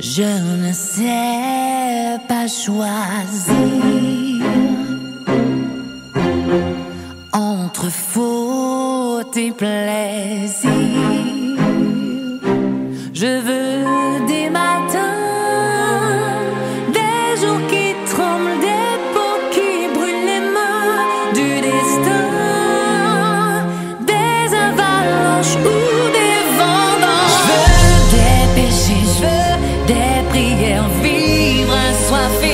Je ne sais pas choisir entre faute et plaisir. Je veux soif